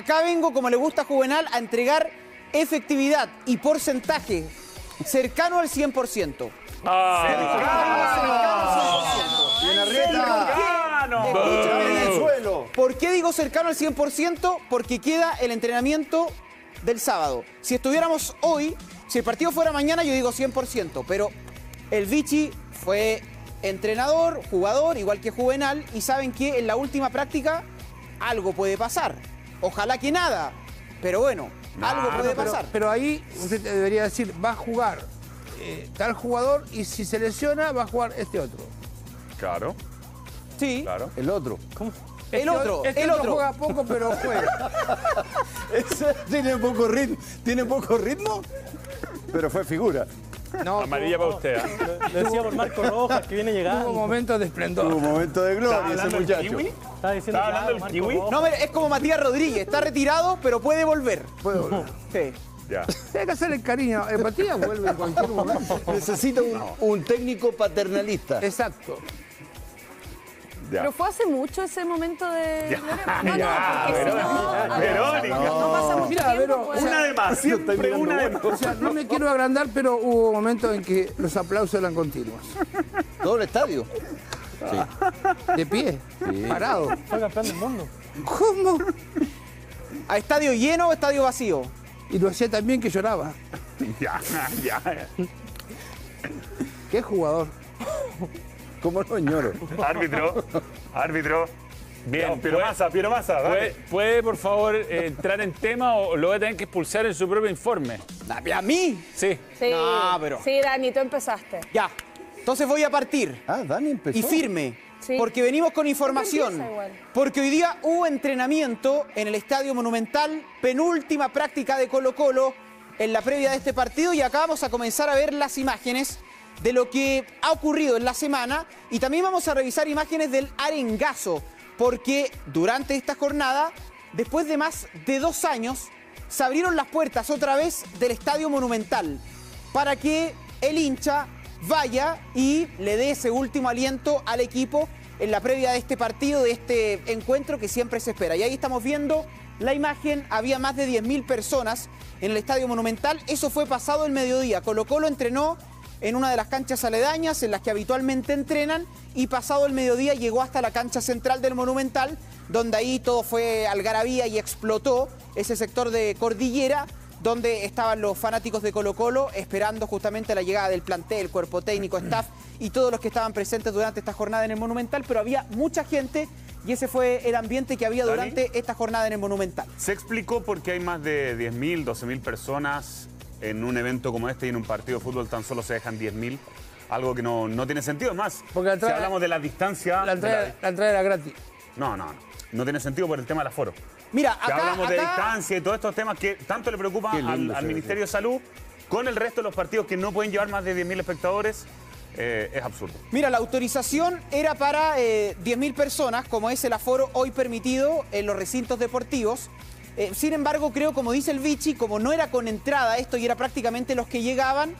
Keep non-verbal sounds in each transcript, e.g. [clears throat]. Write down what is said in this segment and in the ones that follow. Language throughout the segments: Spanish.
Acá vengo, como le gusta a Juvenal, a entregar efectividad y porcentaje cercano al 100%. Bien arriba. Escúchame En el bien. suelo. ¿Por qué digo cercano al 100%? Porque queda el entrenamiento del sábado. Si estuviéramos hoy, si el partido fuera mañana, yo digo 100%, pero el Vichy fue entrenador, jugador, igual que Juvenal, y saben que en la última práctica algo puede pasar. Ojalá que nada, pero bueno, algo puede pero, pasar. pero ahí usted debería decir, va a jugar eh, tal jugador y si se lesiona va a jugar este otro. Claro, sí, claro. El otro. el Este otro, este el otro. juega poco pero juega. [laughs] Ese tiene poco ritmo. ¿Tiene poco ritmo? Pero fue figura. No, Amarilla para usted. ¿eh? Lo decía por Marco Rojas, que viene tuvo llegando. momentos de Tuvo esplendor. un momento de gloria ese muchacho. Estaba diciendo ¿Estaba hablando del kiwi? Rojas. No, es como Matías Rodríguez, está retirado, pero puede volver. Puede volver. Sí. Ya. Tiene que hacer el cariño. Empatía vuelve en cualquier momento. Necesita un, un técnico paternalista. Exacto. Ya. Pero fue hace mucho ese momento de. [laughs] No, no, ya, porque si no. Verónica. No pasa mucho Mira, tiempo. Vero, pues. Una de más, siempre una de más. O sea, no me quiero agrandar, pero hubo momentos en que los aplausos eran continuos. [laughs] Todo el estadio. De pie, parado. Fue campeón del mundo. ¿Cómo? ¿A estadio lleno o estadio vacío? Y lo hacía también que lloraba. [laughs] Ya, ya. Qué jugador. ¿Cómo no ñoro? Árbitro, árbitro. Bien, puede- Piero Massa, ¿Puede, dale. puede, por favor, eh, entrar en tema o lo voy a tener que expulsar en su propio informe? ¿A mí? Sí. Sí, No, pero- sí, Dani, tú empezaste. Ya. Entonces voy a partir. Ah, Dani empezó. Y firme. Sí. Porque venimos con información. Porque hoy día hubo entrenamiento en el Estadio Monumental, penúltima práctica de Colo Colo en la previa de este partido y acá vamos a comenzar a ver las imágenes de lo que ha ocurrido en la semana y también vamos a revisar imágenes del arengazo, porque durante esta jornada, después de más de dos años, se abrieron las puertas otra vez del Estadio Monumental para que el hincha vaya y le dé ese último aliento al equipo en la previa de este partido, de este encuentro que siempre se espera. Y ahí estamos viendo la imagen, había más de 10.000 personas en el Estadio Monumental, eso fue pasado el mediodía. Colo Colo entrenó en una de las canchas aledañas en las que habitualmente entrenan y pasado el mediodía llegó hasta la cancha central del Monumental, donde ahí todo fue algarabía y explotó ese sector de cordillera donde estaban los fanáticos de Colo Colo esperando justamente la llegada del plantel, cuerpo técnico, [clears throat] staff y todos los que estaban presentes durante esta jornada en el Monumental, pero había mucha gente y ese fue el ambiente que había Dani. durante esta jornada en el Monumental. ¿Se explicó por qué hay más de 10.000, 12.000 personas en un evento como este y en un partido de fútbol tan solo se dejan 10.000? Algo que no, no tiene sentido. Es más, Porque la entrada- si hablamos de la distancia... La de la- entrada, la entrada era gratis. No, no, no. No tiene sentido por el tema del aforo. Mira, Si acá, hablamos de distancia y todos estos temas que tanto le preocupan al, Ministerio de Salud, con el resto de los partidos que no pueden llevar más de 10.000 espectadores, eh, es absurdo. Mira, la autorización era para eh, 10.000 personas, como es el aforo hoy permitido en los recintos deportivos. Eh, sin embargo, creo, como dice el Vichy, como no era con entrada esto y era prácticamente los que llegaban,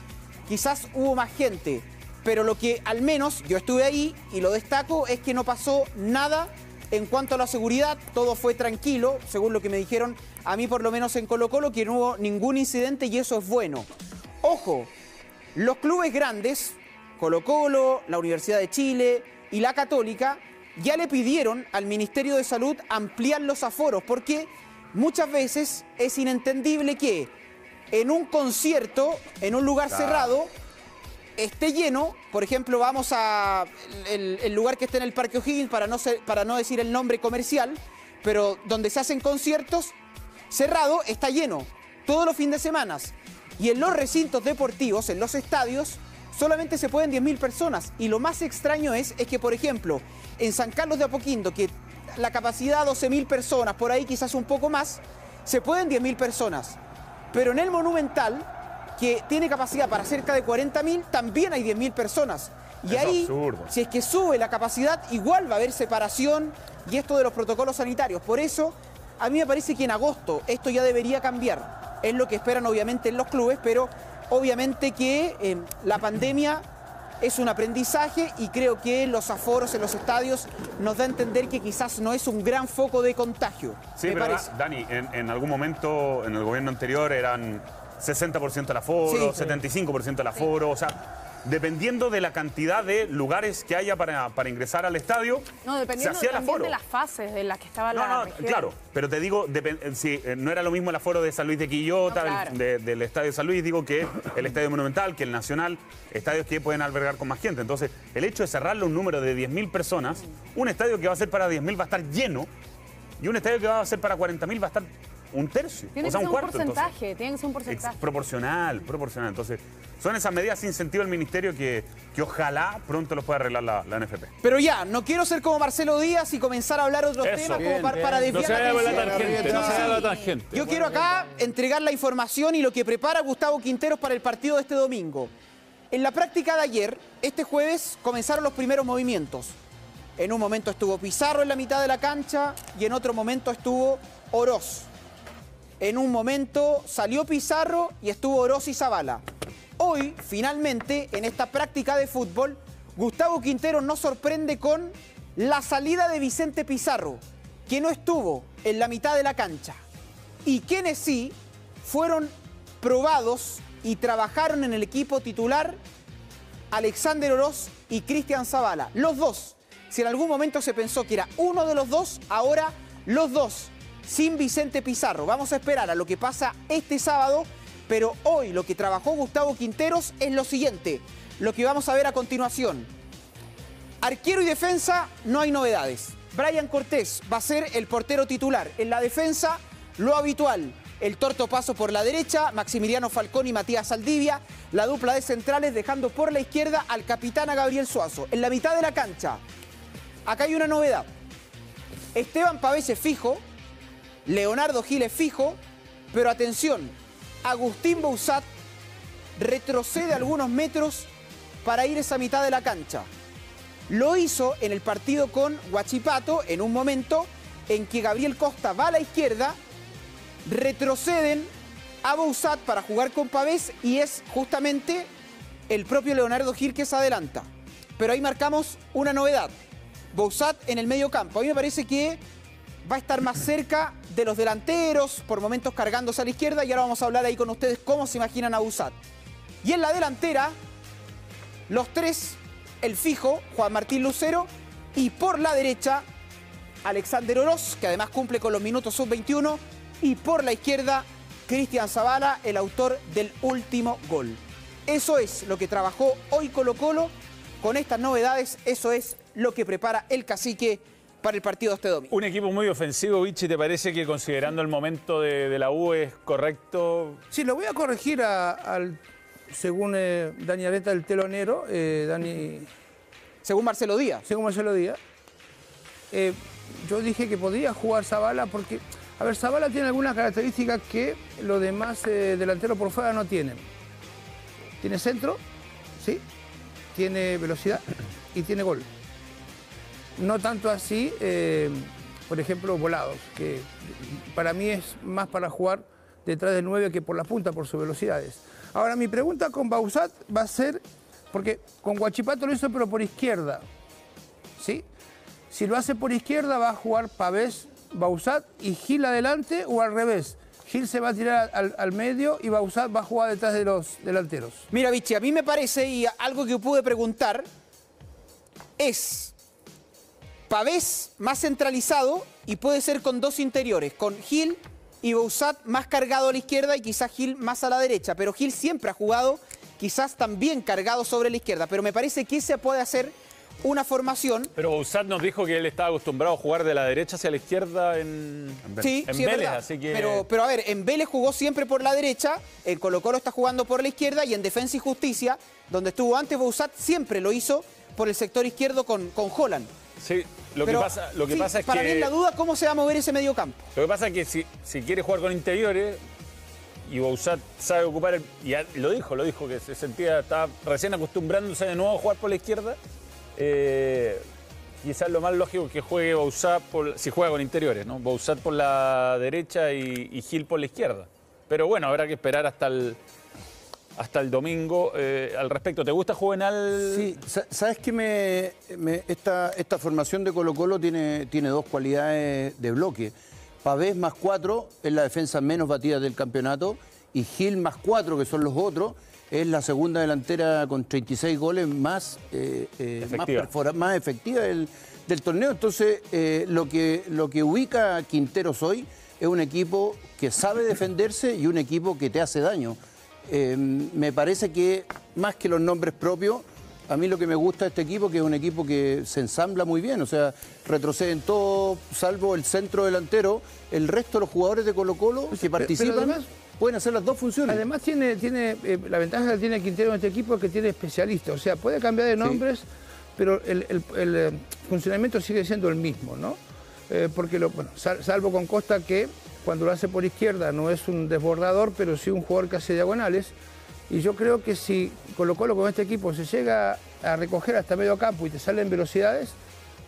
quizás hubo más gente. Pero lo que al menos yo estuve ahí y lo destaco es que no pasó nada en cuanto a la seguridad, todo fue tranquilo, según lo que me dijeron a mí por lo menos en Colo Colo, que no hubo ningún incidente y eso es bueno. Ojo, los clubes grandes, Colo Colo, la Universidad de Chile y la Católica, ya le pidieron al Ministerio de Salud ampliar los aforos porque muchas veces es inentendible que en un concierto, en un lugar cerrado, esté lleno, por ejemplo, vamos a el, el lugar que está en el Parque O'Higgins, para no, ser- para no decir el nombre comercial, pero donde se hacen conciertos, cerrado, está lleno, todos los fines de semana. Y en los recintos deportivos, en los estadios, solamente se pueden 10.000 personas. Y lo más extraño es, es que, por ejemplo, en San Carlos de Apoquindo, que la capacidad 12.000 personas, por ahí quizás un poco más, se pueden 10.000 personas. Pero en el Monumental, que tiene capacidad para cerca de 40.000, también hay 10.000 personas. Y Es ahí, absurdo. si es que sube la capacidad, igual va a haber separación y esto de los protocolos sanitarios. Por eso, a mí me parece que en agosto esto ya debería cambiar. Es lo que esperan obviamente en los clubes, pero obviamente que eh, la pandemia es un aprendizaje y creo que los aforos en los estadios nos da a entender que quizás no es un gran foco de contagio. Sí, me pero parece. Dani, en, en algún momento en el gobierno anterior eran 60% el aforo, Sí. 75% el aforo, o sea, dependiendo de la cantidad de lugares que haya para, para ingresar al estadio, No, se hacía el aforo. de las fases en las que estaba No, la no, región. claro, pero te digo, eh, sí, eh, no era lo mismo el aforo de San Luis de Quillota, No, claro. del, de- del Estadio de San Luis, digo, que el Estadio Monumental, que el Nacional, estadios que pueden albergar con más gente. Entonces, el hecho de cerrarle un número de 10.000 personas, un estadio que va a ser para 10.000 va a estar lleno, y un estadio que va a ser para 40.000 va a estar un tercio, Tiene o sea, que ser un cuarto. entonces. porcentaje, tiene que ser un porcentaje. proporcional, proporcional. Entonces, son esas medidas sin sentido del ministerio que, que ojalá pronto los pueda arreglar la, la NFP. Pero ya, no quiero ser como Marcelo Díaz y comenzar a hablar otros Eso. temas como para, para No desviar se la vaya por la atención. tangente, no se vaya por la tangente. Yo quiero acá entregar la información y lo que prepara Gustavo Quinteros para el partido de este domingo. En la práctica de ayer, este jueves, comenzaron los primeros movimientos. En un momento estuvo Pizarro en la mitad de la cancha y en otro momento estuvo Oroz. En un momento salió Pizarro y estuvo Oroz y Zavala. Hoy, finalmente, en esta práctica de fútbol, Gustavo Quintero nos sorprende con la salida de Vicente Pizarro, que no estuvo en la mitad de la cancha. Y quienes sí fueron probados y trabajaron en el equipo titular, Alexander Oroz y Cristian Zavala. Los dos. Si en algún momento se pensó que era uno de los dos, ahora los dos, sin Vicente Pizarro. Vamos a esperar a lo que pasa este sábado, pero hoy lo que trabajó Gustavo Quinteros es lo siguiente, lo que vamos a ver a continuación. Arquero y defensa, no hay novedades. Brian Cortés va a ser el portero titular. En la defensa, lo habitual. El torto paso por la derecha, Maximiliano Falcón y Matías Saldivia. La dupla de centrales dejando por la izquierda al capitán a Gabriel Suazo. En la mitad de la cancha, acá hay una novedad. Esteban Pavés es fijo, Leonardo Gil es fijo, pero atención, Agustín Bouzat retrocede algunos metros para ir esa mitad de la cancha. Lo hizo en el partido con Huachipato en un momento en que Gabriel Costa va a la izquierda, retroceden a Bouzat para jugar con Pavés y es justamente el propio Leonardo Gil que se adelanta. Pero ahí marcamos una novedad. Bouzat en el medio campo. A mí me parece que va a estar más cerca de los delanteros, por momentos cargándose a la izquierda y ahora vamos a hablar ahí con ustedes cómo se imaginan a Bouzat. Y en la delantera, los tres, el fijo, Juan Martín Lucero, y por la derecha, Alexander Oroz, que además cumple con los minutos sub-21, y por la izquierda, Cristian Zavala, el autor del último gol. Eso es lo que trabajó hoy Colo Colo. Con estas novedades, eso es lo que prepara el cacique para el partido de este domingo. Un equipo muy ofensivo, Vichy, ¿te parece que considerando el momento de, de la U es correcto? Sí, lo voy a corregir a- al, según eh, Dani Areta, el telonero, eh, Dani, Según Marcelo Díaz. según Marcelo Díaz. eh, yo dije que podía jugar Zavala porque, a ver, Zavala tiene algunas características que los demás eh, delanteros por fuera no tienen. Tiene centro, ¿sí? Tiene velocidad y tiene gol. No tanto así, eh, por ejemplo, volados, que para mí es más para jugar detrás del 9 que por la punta, por sus velocidades. Ahora, mi pregunta con Bausat va a ser, porque con Guachipato lo hizo, pero por izquierda. ¿Sí? Si lo hace por izquierda, va a jugar Pavés, Bausat y Gil adelante o al revés. Gil se va a tirar al, medio y Bausat va a jugar detrás de los delanteros. Mira, Vichy, a mí me parece, y algo que pude preguntar, es Pavés más centralizado y puede ser con dos interiores, con Gil y Bouzat más cargado a la izquierda y quizás Gil más a la derecha. Pero Gil siempre ha jugado quizás también cargado sobre la izquierda. Pero me parece que se puede hacer una formación. Pero Bouzat nos dijo que él estaba acostumbrado a jugar de la derecha hacia la izquierda en, Sí, en sí, es Vélez, verdad. así que... Pero, pero a ver, en Vélez jugó siempre por la derecha, en Colo Colo está jugando por la izquierda y en Defensa y Justicia, donde estuvo antes Bouzat, siempre lo hizo por el sector izquierdo con, con Holland. Sí, lo Pero, que pasa, lo que sí, pasa es para que... mí es la duda cómo se va a mover ese medio campo. Lo que pasa es que si, si quiere jugar con interiores y Bouzat sabe ocupar el. Ya lo dijo, lo dijo, que se sentía, estaba recién acostumbrándose de nuevo a jugar por la izquierda. Eh, quizás lo más lógico es que juegue Bouzat por, si juega con interiores, ¿no? Bouzat por la derecha y, y Gil por la izquierda. Pero bueno, habrá que esperar hasta el, hasta el domingo eh, al respecto. ¿Te gusta Juvenal? Sí, sa- sabes que me, me- esta, esta formación de Colo Colo tiene, tiene dos cualidades de bloque. Pavés más cuatro es la defensa menos batida del campeonato y Gil más cuatro, que son los otros, es la segunda delantera con 36 goles más, eh, eh, más, Efectiva. más efectiva del, del torneo. Entonces, eh, lo, que, lo que ubica Quinteros hoy es un equipo que sabe defenderse y un equipo que te hace daño. Eh, me parece que más que los nombres propios, a mí lo que me gusta de este equipo que es un equipo que se ensambla muy bien, o sea, retroceden todos, salvo el centro delantero, el resto de los jugadores de Colo Colo que pero participan además- pueden hacer las dos funciones. Además tiene, tiene eh, la ventaja que tiene Quintero en este equipo es que tiene especialistas. O sea, puede cambiar de nombres, pero el, el- el, eh, funcionamiento sigue siendo el mismo, ¿no? Eh, porque, lo, bueno, sal- salvo con Costa que cuando lo hace por izquierda no es un desbordador, pero sí un jugador que hace diagonales. Y yo creo que si Colo Colo con este equipo se llega a recoger hasta medio campo y te salen velocidades,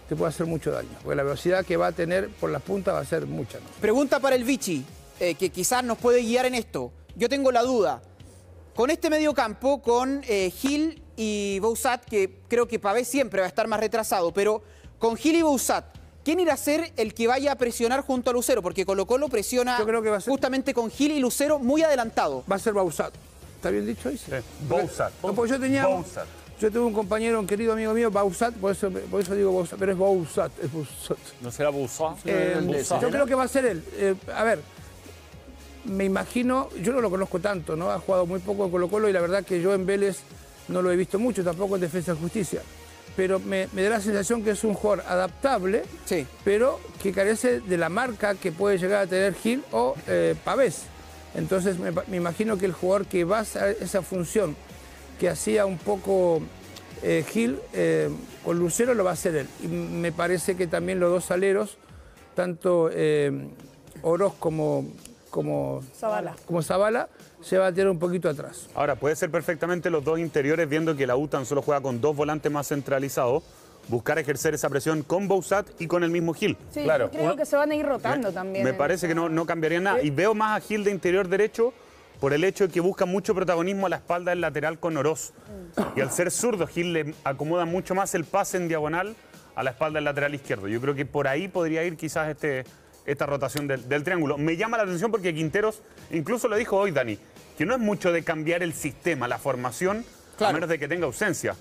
te puede hacer mucho daño. Porque la velocidad que va a tener por las puntas va a ser mucha. Pregunta para el Vichy, eh, que quizás nos puede guiar en esto. Yo tengo la duda. Con este medio campo, con eh, Gil y Bouzat, que creo que Pavé siempre va a estar más retrasado, pero con Gil y Bouzat, ¿quién irá a ser el que vaya a presionar junto a Lucero? Porque Colo Colo presiona Yo creo que va a ser- justamente con Gil y Lucero muy adelantado. Va a ser Bausat. ¿Está bien dicho ahí? Sí. Bouzat. No, porque yo tenía. Yo tuve un compañero, un querido amigo mío, Bausat, por eso, por eso digo Bausat, pero es Bausat, es Bausat. ¿No será Bouzat? Eh, yo creo que va a ser él. Eh, a ver, me imagino, yo no lo conozco tanto, ¿no? Ha jugado muy poco en Colo Colo y la verdad que yo en Vélez no lo he visto mucho, tampoco en Defensa y Justicia. Pero me, me da la sensación que es un jugador adaptable, Sí. pero que carece de la marca que puede llegar a tener Gil o eh, Pavés. Entonces me imagino que el jugador que va a hacer esa función que hacía un poco eh, Gil eh, con Lucero lo va a hacer él. Y me parece que también los dos aleros, tanto eh, Oroz como, como, Zavala. como Zavala, se va a tirar un poquito atrás. Ahora, puede ser perfectamente los dos interiores, viendo que la U tan solo juega con dos volantes más centralizados, buscar ejercer esa presión con Bouzat y con el mismo Gil. Sí, Claro, creo uno- que se van a ir rotando también. Me parece que no, no cambiaría nada. Y veo más a Gil de interior derecho por el hecho de que busca mucho protagonismo a la espalda del lateral con Oroz. Y al ser zurdo, Gil le acomoda mucho más el pase en diagonal a la espalda del lateral izquierdo. Yo creo que por ahí podría ir quizás este, esta rotación del, del triángulo. Me llama la atención porque Quinteros, incluso lo dijo hoy Dani, que no es mucho de cambiar el sistema, la formación, a menos de que tenga ausencia.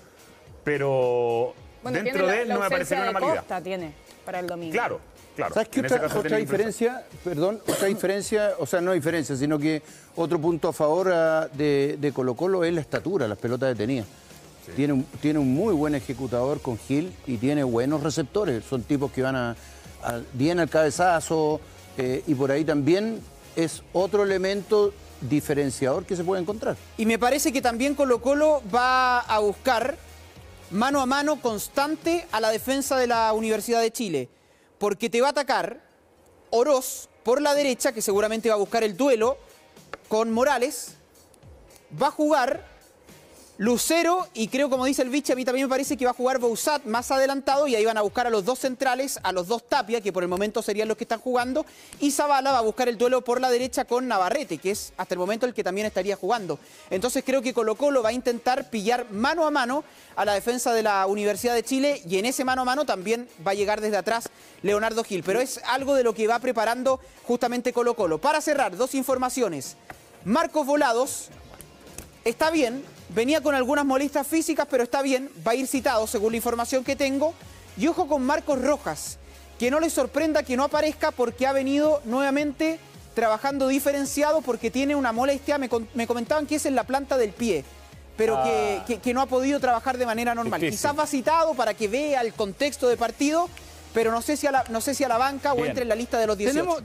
Pero Bueno, dentro tiene la- de él no me parecería una idea. Costa tiene para el domingo. Claro, claro. ¿Sabes qué otra, otra tiene diferencia? Perdón, otra diferencia, o sea, no diferencia, sino que otro punto a favor ah, de, de Colo Colo es la estatura, las pelotas detenidas. Tiene, un, tiene un muy buen ejecutador con Gil y tiene buenos receptores. Son tipos que van a- bien al cabezazo eh, y por ahí también es otro elemento diferenciador que se puede encontrar. Y me parece que también Colo Colo va a buscar mano a mano constante a la defensa de la Universidad de Chile. Porque te va a atacar Oroz por la derecha, que seguramente va a buscar el duelo con Morales. Va a jugar Lucero y creo, como dice el Vichy, a mí también me parece que va a jugar Bouzat más adelantado y ahí van a buscar a los dos centrales, a los dos Tapia, que por el momento serían los que están jugando, y Zavala va a buscar el duelo por la derecha con Navarrete, que es hasta el momento el que también estaría jugando. Entonces creo que Colo Colo va a intentar pillar mano a mano a la defensa de la Universidad de Chile y en ese mano a mano también va a llegar desde atrás Leonardo Gil, pero es algo de lo que va preparando justamente Colo Colo. Para cerrar, dos informaciones. Marcos Volados está bien, venía con algunas molestias físicas, pero está bien, va a ir citado según la información que tengo. Y ojo con Marcos Rojas, que no le sorprenda que no aparezca porque ha venido nuevamente trabajando diferenciado porque tiene una molestia, me, me comentaban que es en la planta del pie, pero que, que- que no ha podido trabajar de manera normal. Difícil. Quizás va citado para que vea el contexto de partido, pero no sé si a la, no sé si a la banca o entre en la lista de los 18. Tenemos,